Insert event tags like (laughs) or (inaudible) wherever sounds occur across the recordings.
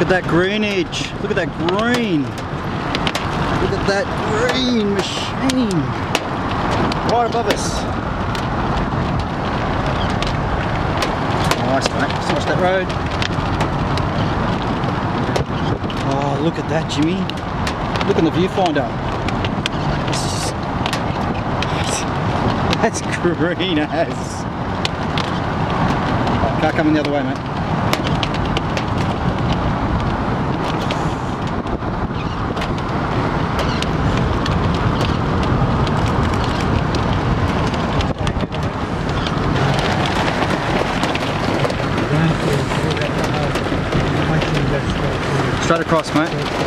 Look at that greenage. Look at that green. Look at that green machine. Right above us. Nice mate. Watch that road. Oh, look at that, Jimmy. Look in the viewfinder. (laughs) That's green as. Car coming the other way, mate. Straight across, mate.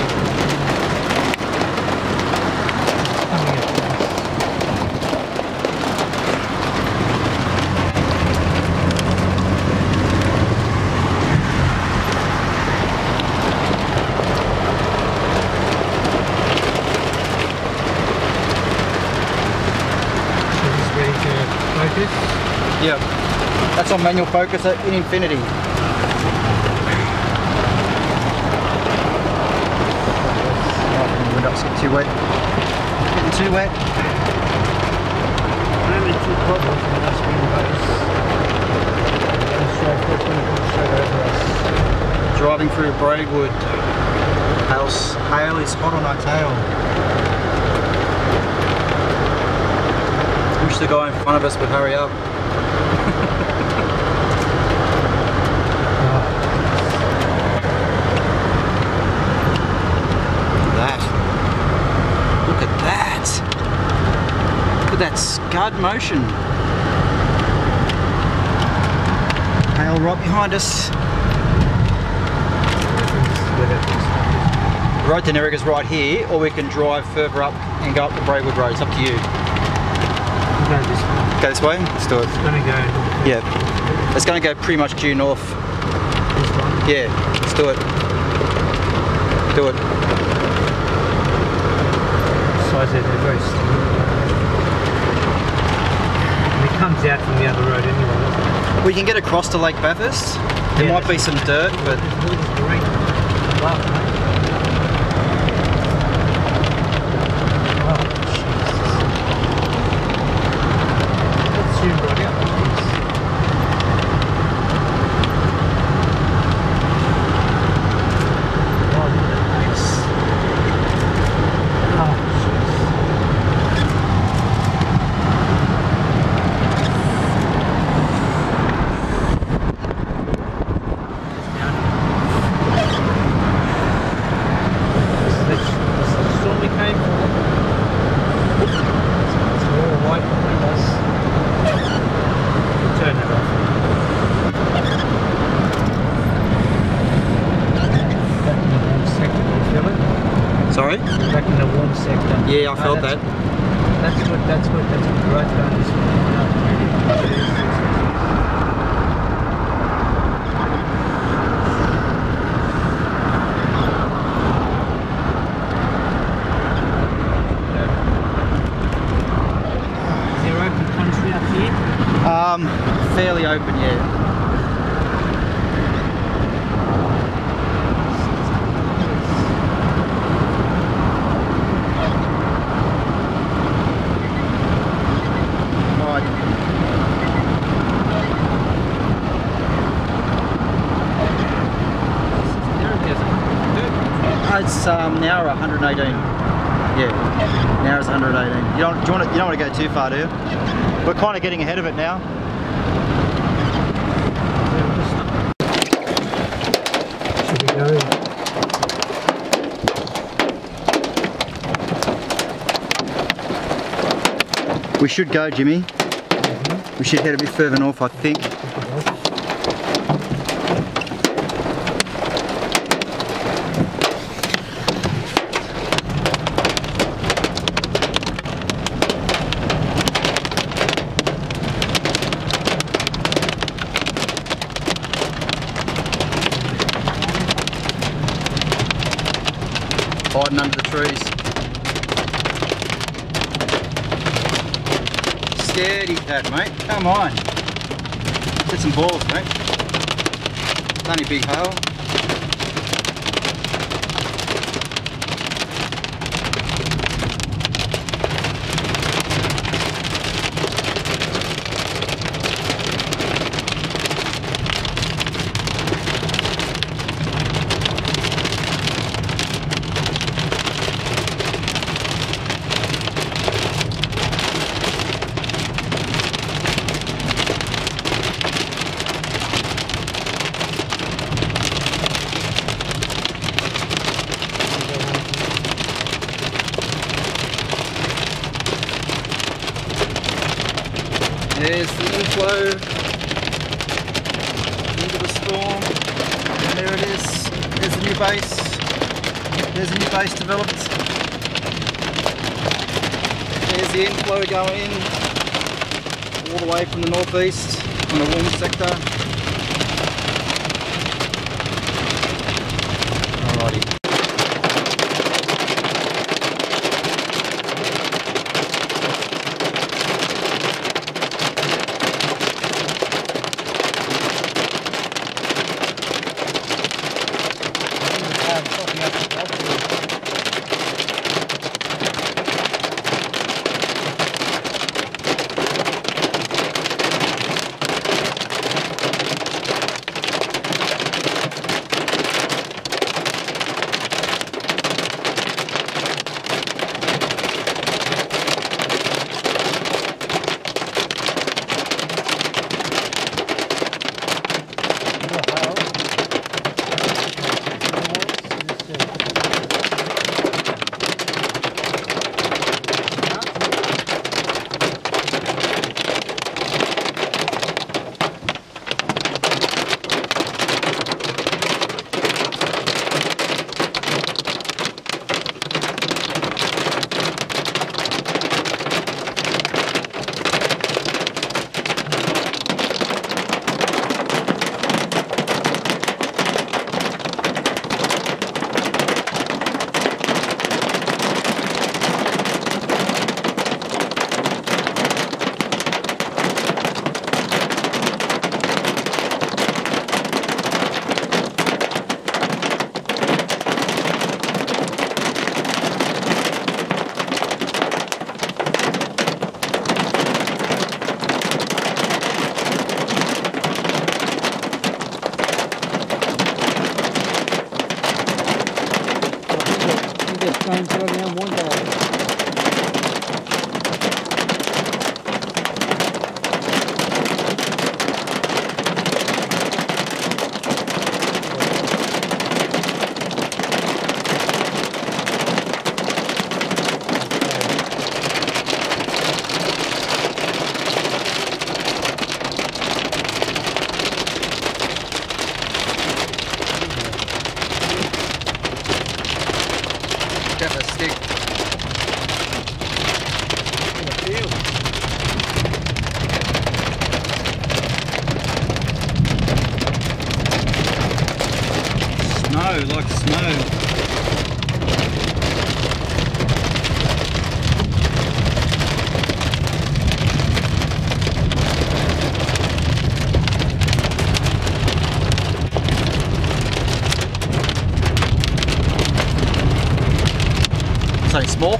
Yeah. That's on manual focus in infinity. Window's getting too wet. Getting too wet. Only two problems with us windows. And straight that's when it comes straight over us. Driving through Braidwood. Hail's, hail is hot on our tail. Wish the guy in front of us would hurry up. (laughs) that. Look at that. Look at that scud motion. Hail right behind us. Road to Nerriga's right here, or we can drive further up and go up the Braidwood Road. It's up to you. Go this way. Go this way? Let's do it. It's gonna go Yeah. It's going to go pretty much due north. this one. Yeah, let's do it. Do it. Size the roast. And it comes out from the other road anyway. We can get across to Lake Bathurst. There Yeah, might be some dirt, but There's all this green above, mate. Oh, Jesus. Let's zoom right out like this. Oh, look at this. Oh, jeez. This is the, this is the storm we came for. It's all right behind us. We'll turn it off. Back in the warm sector, do you feel it? Sorry? Back in the warm sector. Yeah, I No, felt that's- that. That's what, that's what, that's what growth done this one. Is open country up here? Um, fairly open, yeah. Right. Uh, It's um, now 118. Yeah, now it's 118. You don't, do you, want to, you don't want to go too far, do you? We're kind of getting ahead of it now. We? We should go, Jimmy. We should head a bit further north, I think. Hiding under the trees. Steady, Pat, mate. Come on. Get some balls, mate. It's big hail. There's into the storm. And there it is. There's the new base. There's a new base developed. There's the inflow going in all the way from the northeast, from the warm sector.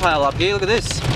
Hail up here, look at this.